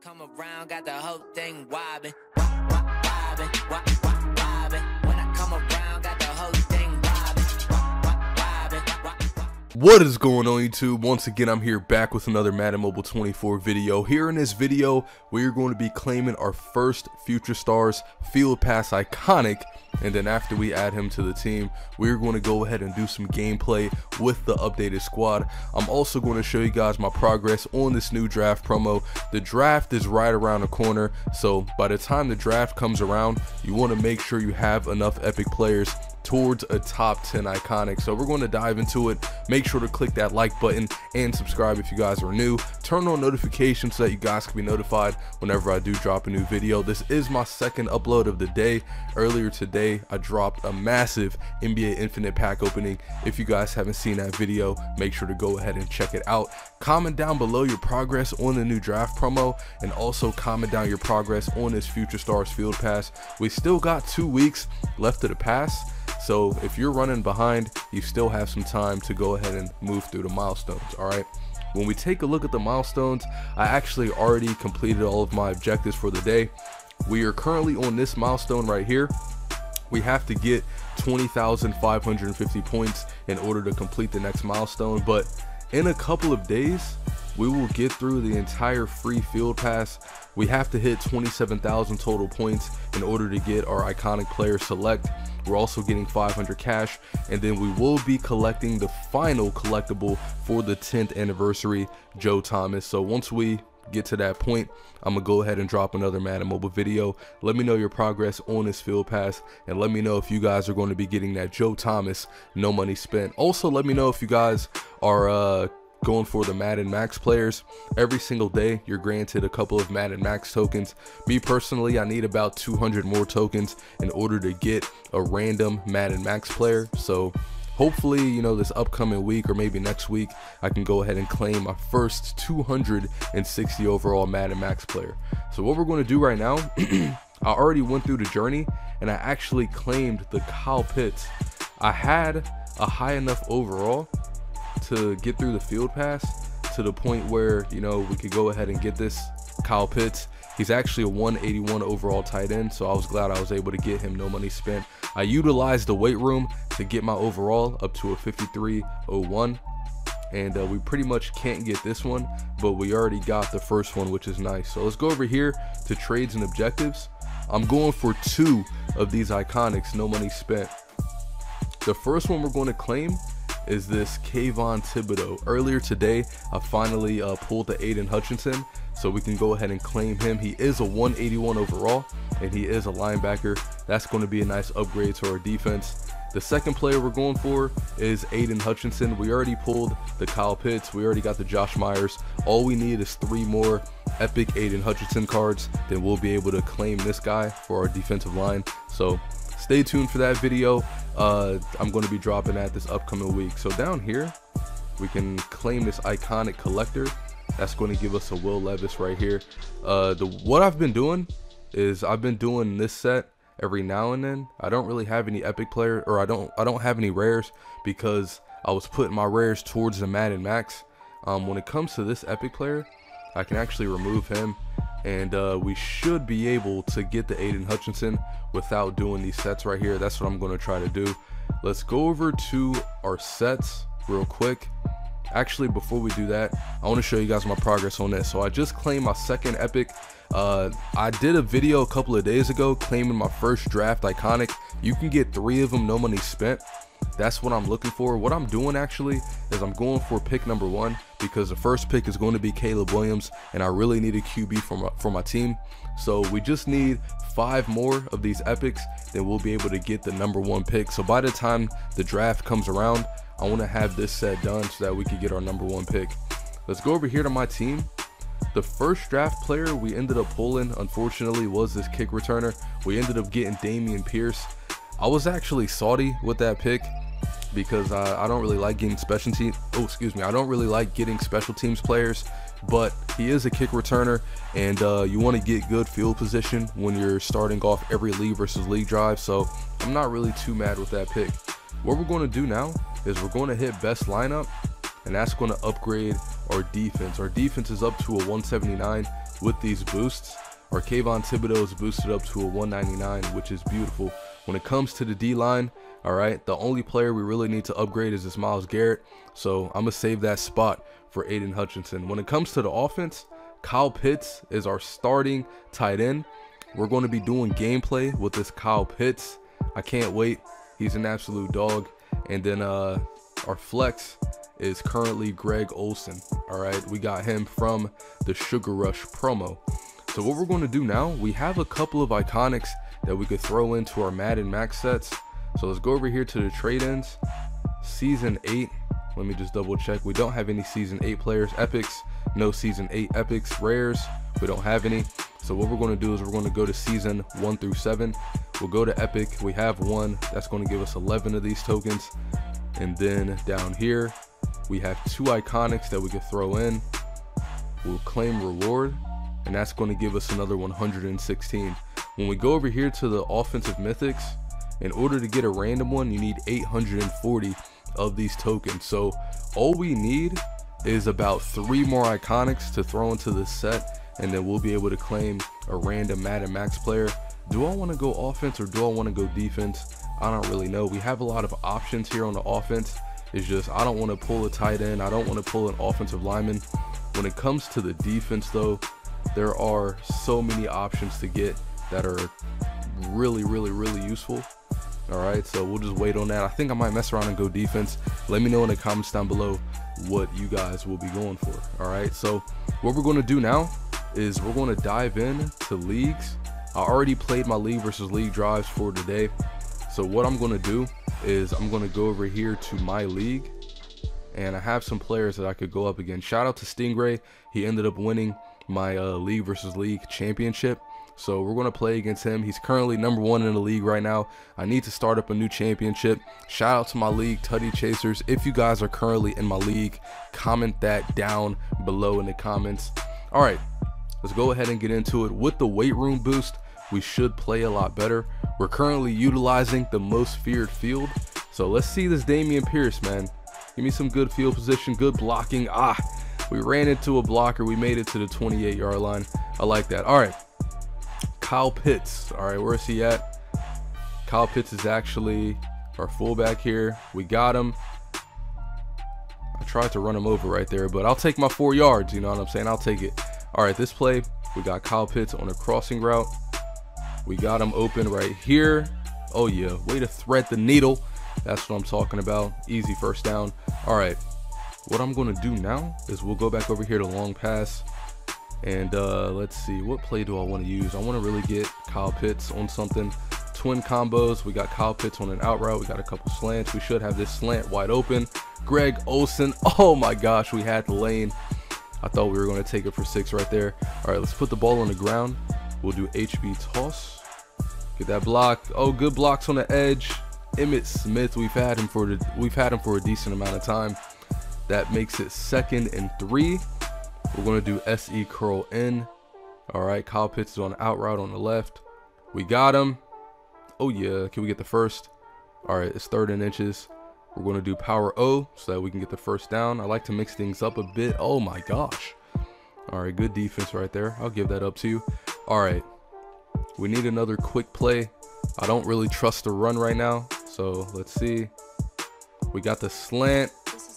come around, got the whole thing. Wobbing, wobbing, wobbing. What is going on YouTube? Once again, I'm here back with another Madden Mobile 24 video. Here in this video, we are going to be claiming our first Future Stars Field Pass Iconic. And then after we add him to the team, we're going to go ahead and do some gameplay with the updated squad. I'm also going to show you guys my progress on this new draft promo. The draft is right around the corner, so by the time the draft comes around, you want to make sure you have enough epic players towards a top 10 iconic. So we're going to dive into it. Make sure to click that like button and subscribe if you guys are new. Turn on notifications so that you guys can be notified whenever I do drop a new video. This is my second upload of the day. Earlier today, I dropped a massive NBA Infinite pack opening. If you guys haven't seen that video, make sure to go ahead and check it out. Comment down below your progress on the new draft promo and also comment down your progress on this Future Stars Field Pass. We still got two weeks left of the pass. So if you're running behind, you still have some time to go ahead and move through the milestones, all right? When we take a look at the milestones, I actually already completed all of my objectives for the day. We are currently on this milestone right here. We have to get 20,550 points in order to complete the next milestone, but in a couple of days, we will get through the entire free field pass. We have to hit 27,000 total points in order to get our iconic player select. We're also getting 500 cash, and then we will be collecting the final collectible for the 10th anniversary, Joe Thomas. So once we get to that point, I'm gonna go ahead and drop another Madden Mobile video. Let me know your progress on this field pass, and let me know if you guys are going to be getting that Joe Thomas no money spent. Also, let me know if you guys are uh, going for the Madden Max players. Every single day, you're granted a couple of Madden Max tokens. Me personally, I need about 200 more tokens in order to get a random Madden Max player. So hopefully, you know, this upcoming week or maybe next week, I can go ahead and claim my first 260 overall Madden Max player. So what we're going to do right now, I already went through the journey and I actually claimed the Kyle Pitts. I had a high enough overall to get through the field pass to the point where you know we could go ahead and get this Kyle Pitts. He's actually a 181 overall tight end, so I was glad I was able to get him no money spent. I utilized the weight room to get my overall up to a 5301 and uh, we pretty much can't get this one but we already got the first one which is nice so let's go over here to trades and objectives i'm going for two of these iconics no money spent the first one we're going to claim is this Kayvon Thibodeaux. Earlier today, I finally uh, pulled the Aidan Hutchinson, so we can go ahead and claim him. He is a 181 overall, and he is a linebacker. That's going to be a nice upgrade to our defense. The second player we're going for is Aidan Hutchinson. We already pulled the Kyle Pitts. We already got the Josh Myers. All we need is three more epic Aidan Hutchinson cards. Then we'll be able to claim this guy for our defensive line. So stay tuned for that video. Uh, I'm going to be dropping that this upcoming week. So down here, we can claim this iconic collector. That's going to give us a Will Levis right here. Uh, the what I've been doing is I've been doing this set every now and then. I don't really have any epic player or I don't I don't have any rares because I was putting my rares towards the Madden Max. Um, when it comes to this epic player, I can actually remove him and uh, we should be able to get the Aidan Hutchinson without doing these sets right here. That's what I'm going to try to do. Let's go over to our sets real quick. Actually, before we do that, I want to show you guys my progress on this. So I just claimed my second epic. Uh, I did a video a couple of days ago claiming my first draft iconic. You can get three of them, no money spent. That's what I'm looking for. What I'm doing actually is I'm going for pick number one because the first pick is going to be Caleb Williams, and I really need a QB for my, for my team. So we just need five more of these epics, then we'll be able to get the number one pick. So by the time the draft comes around, I want to have this set done so that we can get our number one pick. Let's go over here to my team. The first draft player we ended up pulling, unfortunately, was this kick returner. We ended up getting Dameon Pierce. I was actually salty with that pick because I, I don't really like getting special team. Oh, excuse me. I don't really like getting special teams players, but he is a kick returner, and uh, you want to get good field position when you're starting off every league versus league drive. So I'm not really too mad with that pick. What we're going to do now is we're going to hit best lineup, and that's going to upgrade our defense. Our defense is up to a 179. with these boosts. Our Kayvon Thibodeaux is boosted up to a 199, which is beautiful. When it comes to the D line, all right, the only player we really need to upgrade is this Myles Garrett. So I'm gonna save that spot for Aidan Hutchinson. When it comes to the offense, Kyle Pitts is our starting tight end. We're going to be doing gameplay with this Kyle Pitts. I can't wait. He's an absolute dog. And then uh, our flex is currently Greg Olsen. All right, we got him from the Sugar Rush promo. So what we're going to do now, we have a couple of iconics that we could throw into our Madden Max sets. So let's go over here to the trade-ins. Season 8. Let me just double check. We don't have any Season 8 players. Epics. No Season 8 Epics. Rares. We don't have any. So what we're going to do is we're going to go to Season 1 through 7. We'll go to Epic. We have one. That's going to give us 11 of these tokens. And then down here, we have two iconics that we could throw in. We'll claim reward. And that's going to give us another 116. When we go over here to the offensive mythics, in order to get a random one, you need 840 of these tokens. So all we need is about three more iconics to throw into this set, and then we'll be able to claim a random Madden Max player. Do I want to go offense or do I want to go defense? I don't really know. We have a lot of options here on the offense. It's just I don't want to pull a tight end. I don't want to pull an offensive lineman. When it comes to the defense, though, there are so many options to get that are really, really, really useful. All right, so we'll just wait on that. I think I might mess around and go defense. Let me know in the comments down below what you guys will be going for. All right, so what we're going to do now is we're going to dive in to leagues. I already played my league versus league drives for today. So what I'm going to do is I'm going to go over here to my league and I have some players that I could go up against. Shout out to Stingray. He ended up winning my uh, league versus league championship. So we're going to play against him. He's currently number one in the league right now. I need to start up a new championship. Shout out to my league, Tutty Chasers. If you guys are currently in my league, comment that down below in the comments. All right, let's go ahead and get into it. With the weight room boost, we should play a lot better. We're currently utilizing the most feared field. So let's see this Dameon Pierce, man. Give me some good field position, good blocking. Ah, we ran into a blocker. We made it to the 28 yard line. I like that. All right. Kyle Pitts. All right, where's he at? Kyle Pitts is actually our fullback here. We got him. I tried to run him over right there, but I'll take my four yards. You know what I'm saying? I'll take it. All right, this play, we got Kyle Pitts on a crossing route. We got him open right here. Oh, yeah. Way to thread the needle. That's what I'm talking about. Easy first down. All right. What I'm going to do now is we'll go back over here to long pass. And uh, let's see, what play do I want to use? I want to really get Kyle Pitts on something. Twin combos. We got Kyle Pitts on an out route. We got a couple slants. We should have this slant wide open. Greg Olsen. Oh my gosh, we had the lane. I thought we were going to take it for six right there. All right, let's put the ball on the ground. We'll do HB toss. Get that block. Oh, good blocks on the edge. Emmitt Smith. We've had him for the, we've had him for a decent amount of time. That makes it second and three. We're going to do SE curl in. All right, Kyle Pitts is on out route on the left. We got him. Oh, yeah. Can we get the first? All right, it's third and inches. We're going to do power O so that we can get the first down. I like to mix things up a bit. Oh, my gosh. All right, good defense right there. I'll give that up to you. All right, we need another quick play. I don't really trust the run right now. So let's see. We got the slant.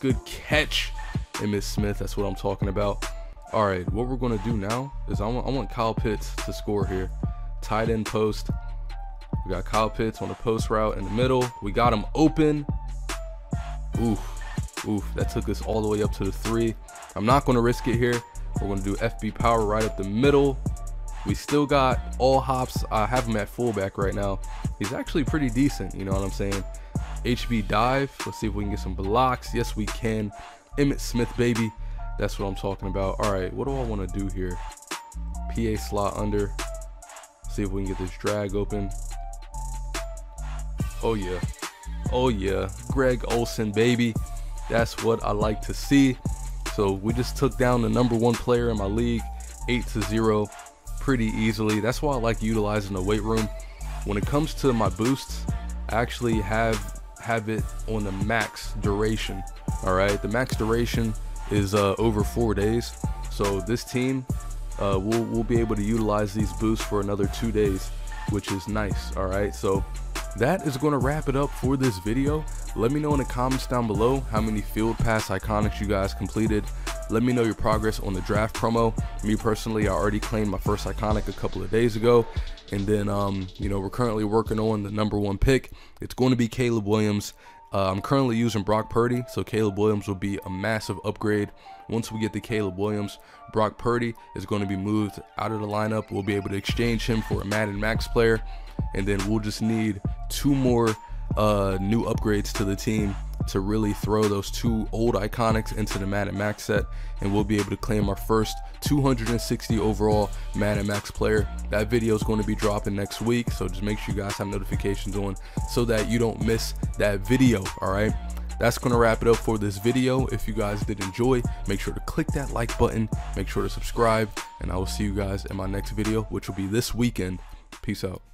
Good catch. Emmitt Smith, that's what I'm talking about. All right, what we're going to do now is I want, I want Kyle Pitts to score here. Tight end post. We got Kyle Pitts on the post route in the middle. We got him open. Oof, oof, that took us all the way up to the three. I'm not going to risk it here. We're going to do FB power right up the middle. We still got all hops. I have him at fullback right now. He's actually pretty decent, you know what I'm saying? HB dive. Let's see if we can get some blocks. Yes, we can. Emmitt Smith, baby. That's what I'm talking about. All right, what do I want to do here? PA slot under. See if we can get this drag open. Oh, yeah. Oh, yeah. Greg Olsen, baby. That's what I like to see. So we just took down the number one player in my league, 8 to 0, pretty easily. That's why I like utilizing the weight room. When it comes to my boosts, I actually have have it on the max duration. All right, the max duration is uh, over four days. So this team, uh, we'll we'll be able to utilize these boosts for another two days, which is nice. All right, so that is going to wrap it up for this video. Let me know in the comments down below how many field pass iconics you guys completed. Let me know your progress on the draft promo. Me personally, I already claimed my first iconic a couple of days ago. And then, um, you know, we're currently working on the number one pick. It's going to be Caleb Williams. Uh, I'm currently using Brock Purdy, so Caleb Williams will be a massive upgrade. Once we get the Caleb Williams, Brock Purdy is going to be moved out of the lineup. We'll be able to exchange him for a Madden Max player, and then we'll just need two more uh, new upgrades to the team to really throw those two old iconics into the Madden Max set, and we'll be able to claim our first 260 overall Madden Max player. That video is going to be dropping next week, so just make sure you guys have notifications on so that you don't miss that video. All right. That's going to wrap it up for this video. If you guys did enjoy, make sure to click that like button, make sure to subscribe, and I will see you guys in my next video, which will be this weekend. Peace out.